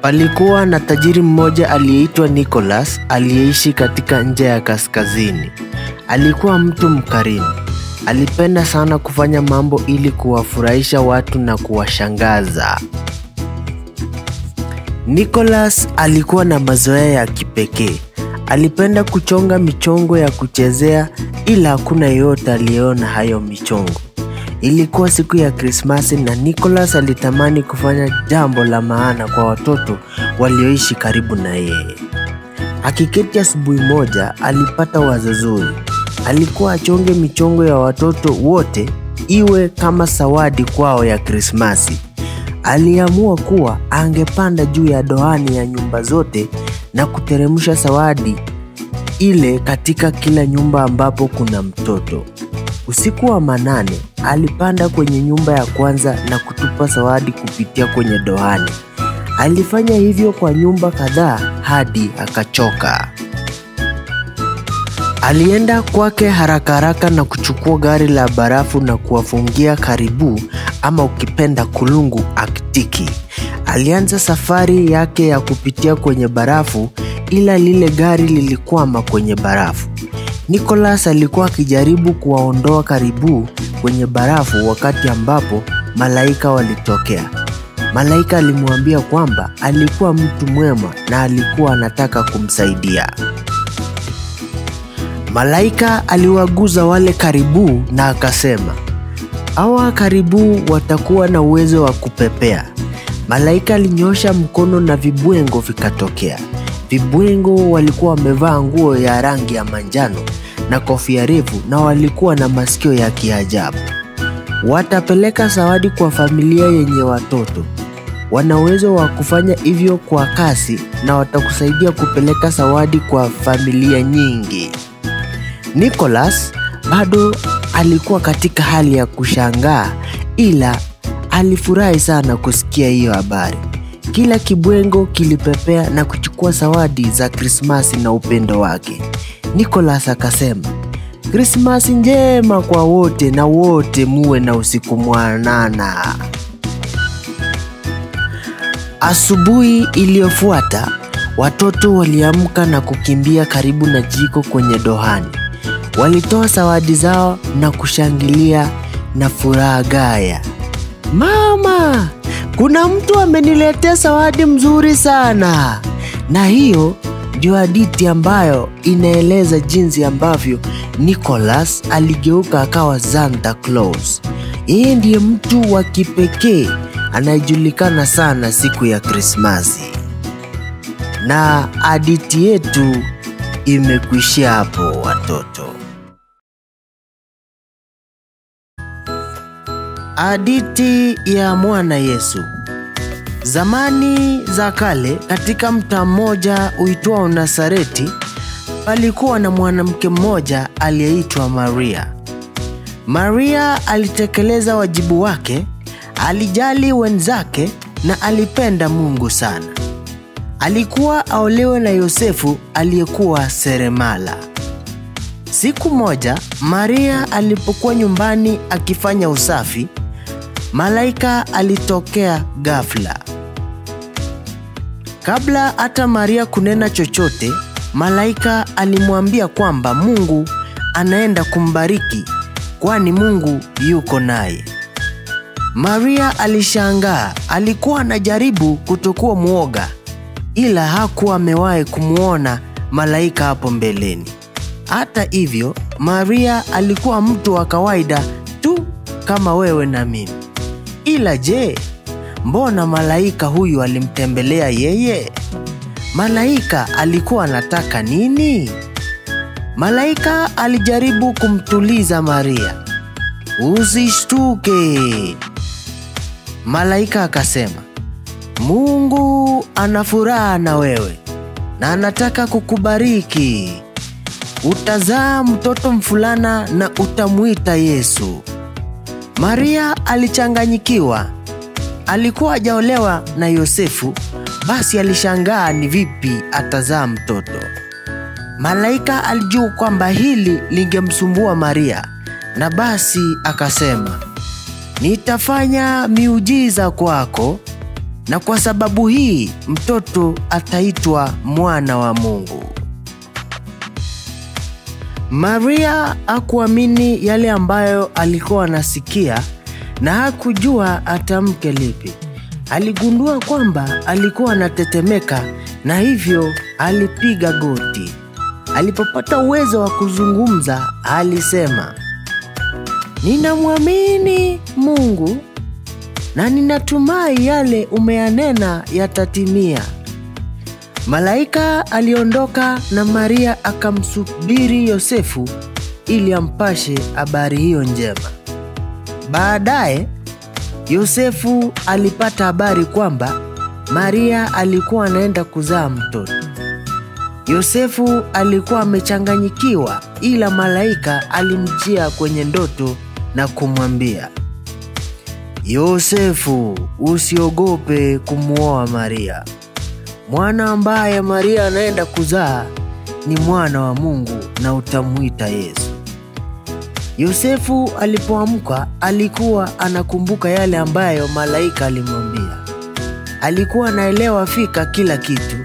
Palikuwa na tajiri mmoja aliyeitwa Nicholas aliyeishi katika nje ya kaskazini. Alikuwa mtu mkarimu. Alipenda sana kufanya mambo ili kuwafurahisha watu na kuwashangaza. Nicholas alikuwa na mazoea ya kipekee. Alipenda kuchonga michongo ya kuchezea ila hakuna yeyote aliyeona hayo michongo. Ilikuwa siku ya Krismasi na Nicholas alitamani kufanya jambo la maana kwa watoto walioishi karibu na yeye. Akiketi asubuhi moja, alipata wazo zuri. Alikuwa achonge michongo ya watoto wote iwe kama zawadi kwao ya Krismasi. Aliamua kuwa angepanda juu ya dohani ya nyumba zote na kuteremsha zawadi ile katika kila nyumba ambapo kuna mtoto. Usiku wa manane, alipanda kwenye nyumba ya kwanza na kutupa zawadi kupitia kwenye dohani. Alifanya hivyo kwa nyumba kadhaa hadi akachoka. Alienda kwake haraka haraka na kuchukua gari la barafu na kuwafungia karibu ama ukipenda kulungu Aktiki. Alianza safari yake ya kupitia kwenye barafu ila lile gari lilikwama kwenye barafu. Nicholas alikuwa akijaribu kuwaondoa karibu kwenye barafu wakati ambapo malaika walitokea. Malaika alimwambia kwamba alikuwa mtu mwema na alikuwa anataka kumsaidia. Malaika aliwaguza wale karibu na akasema, hawa karibu watakuwa na uwezo wa kupepea. Malaika alinyosha mkono na vibwengo vikatokea. Vibwengo walikuwa wamevaa nguo ya rangi ya manjano na kofia refu na walikuwa na masikio ya kiajabu. Watapeleka zawadi kwa familia yenye watoto. Wana uwezo wa kufanya hivyo kwa kasi na watakusaidia kupeleka zawadi kwa familia nyingi. Nicholas bado alikuwa katika hali ya kushangaa ila alifurahi sana kusikia hiyo habari. Kila kibwengo kilipepea na kuchukua zawadi za Krismasi na upendo wake. Nicholas akasema, Krismasi njema kwa wote na wote muwe na usiku mwanana. Asubuhi iliyofuata, watoto waliamka na kukimbia karibu na jiko kwenye dohani. Walitoa zawadi zao na kushangilia na furaha gaya. Mama, kuna mtu ameniletea zawadi mzuri sana. Na hiyo ndio hadithi ambayo inaeleza jinsi ambavyo Nicholas aligeuka akawa Santa Claus. Yeye ndiye mtu wa kipekee anayejulikana sana siku ya Krismasi. Na hadithi yetu imekuishia hapo watoto. Hadithi ya mwana Yesu. Zamani za kale, katika mtaa mmoja uitwao Nasareti, palikuwa na mwanamke mmoja aliyeitwa Maria. Maria alitekeleza wajibu wake, alijali wenzake na alipenda Mungu sana. Alikuwa aolewe na Yosefu aliyekuwa seremala. Siku moja, Maria alipokuwa nyumbani akifanya usafi, malaika alitokea ghafla. Kabla hata Maria kunena chochote, malaika alimwambia kwamba Mungu anaenda kumbariki kwani Mungu yuko naye. Maria alishangaa, alikuwa anajaribu kutokuwa mwoga, ila hakuwa amewahi kumwona malaika hapo mbeleni. Hata hivyo, Maria alikuwa mtu wa kawaida tu kama wewe na mimi. Ila je, mbona malaika huyu alimtembelea yeye? Malaika alikuwa anataka nini? Malaika alijaribu kumtuliza Maria. Usishtuke. Malaika akasema, Mungu ana furaha na wewe na anataka kukubariki. Utazaa mtoto mfulana na utamwita Yesu. Maria alichanganyikiwa. Alikuwa hajaolewa na Yosefu, basi alishangaa ni vipi atazaa mtoto. Malaika alijua kwamba hili lingemsumbua Maria, na basi akasema, nitafanya miujiza kwako. na kwa sababu hii mtoto ataitwa mwana wa Mungu. Maria hakuamini yale ambayo alikuwa anasikia na hakujua atamke lipi. Aligundua kwamba alikuwa anatetemeka na hivyo alipiga goti. Alipopata uwezo wa kuzungumza, alisema, ninamwamini Mungu na ninatumai yale umeyanena yatatimia. Malaika aliondoka na Maria akamsubiri Yosefu ili ampashe habari hiyo njema. Baadaye Yosefu alipata habari kwamba Maria alikuwa anaenda kuzaa mtoto. Yosefu alikuwa amechanganyikiwa, ila malaika alimjia kwenye ndoto na kumwambia, Yosefu, usiogope kumwoa Maria. Mwana ambaye Maria anaenda kuzaa ni mwana wa Mungu na utamwita Yesu. Yosefu alipoamka alikuwa anakumbuka yale ambayo malaika alimwambia. Alikuwa anaelewa fika kila kitu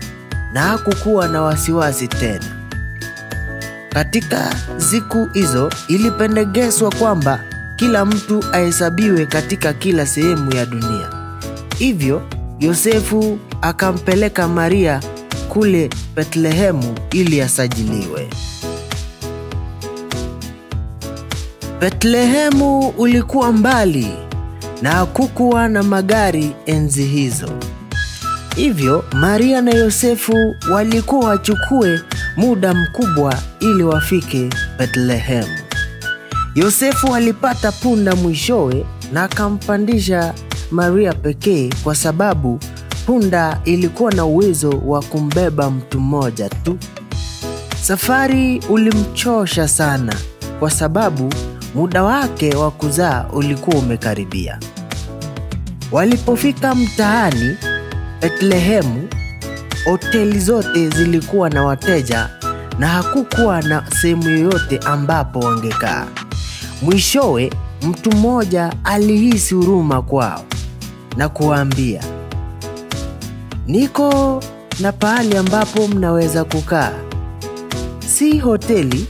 na hakukuwa na wasiwasi tena. Katika siku hizo ilipendekezwa kwamba kila mtu ahesabiwe katika kila sehemu ya dunia. Hivyo Yosefu akampeleka Maria kule Betlehemu ili asajiliwe. Betlehemu ulikuwa mbali na hakukuwa na magari enzi hizo. Hivyo Maria na Yosefu walikuwa wachukue muda mkubwa ili wafike Betlehemu. Yosefu alipata punda mwishowe na akampandisha Maria pekee kwa sababu punda ilikuwa na uwezo wa kumbeba mtu mmoja tu. Safari ulimchosha sana kwa sababu muda wake wa kuzaa ulikuwa umekaribia. Walipofika mtaani Betlehemu, hoteli zote zilikuwa na wateja na hakukuwa na sehemu yoyote ambapo wangekaa. Mwishowe, mtu mmoja alihisi huruma kwao na kuwaambia, niko na pahali ambapo mnaweza kukaa, si hoteli,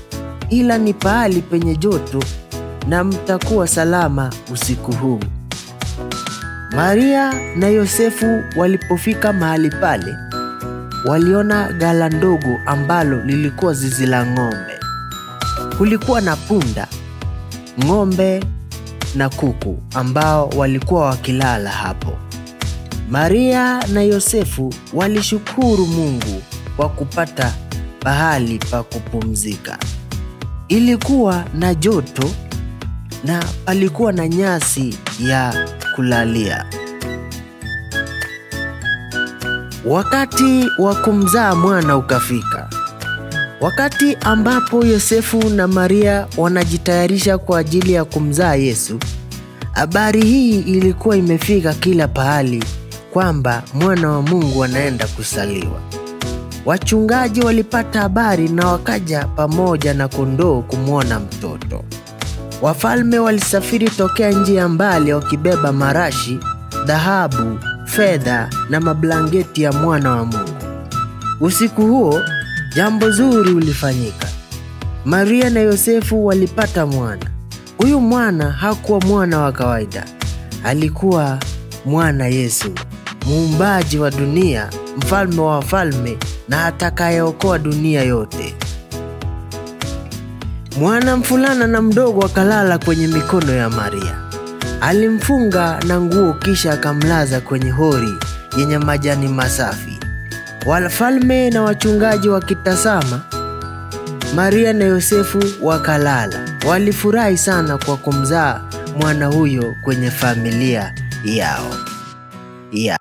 ila ni pahali penye joto na mtakuwa salama usiku huu. Maria na Yosefu walipofika mahali pale, waliona gala ndogo ambalo lilikuwa zizi la ng'ombe. Kulikuwa na punda, ng'ombe na kuku ambao walikuwa wakilala hapo. Maria na Yosefu walishukuru Mungu kwa kupata pahali pa kupumzika. Ilikuwa na joto na palikuwa na nyasi ya kulalia. Wakati wa kumzaa mwana ukafika. Wakati ambapo Yosefu na Maria wanajitayarisha kwa ajili ya kumzaa Yesu, habari hii ilikuwa imefika kila pahali kwamba mwana wa Mungu anaenda kusaliwa. Wachungaji walipata habari na wakaja pamoja na kondoo kumwona mtoto. Wafalme walisafiri tokea nchi ya mbali wakibeba marashi, dhahabu, fedha na mablangeti ya mwana wa Mungu. Usiku huo jambo zuri ulifanyika. Maria na Yosefu walipata mwana. Huyu mwana hakuwa mwana wa kawaida, alikuwa mwana Yesu, muumbaji wa dunia, mfalme wa wafalme na atakayeokoa dunia yote. Mwana mfulana na mdogo akalala kwenye mikono ya Maria. Alimfunga na nguo kisha akamlaza kwenye hori yenye majani masafi. Wafalme na wachungaji wakitazama, Maria na Yosefu wakalala. Walifurahi sana kwa kumzaa mwana huyo kwenye familia yao. Yeah.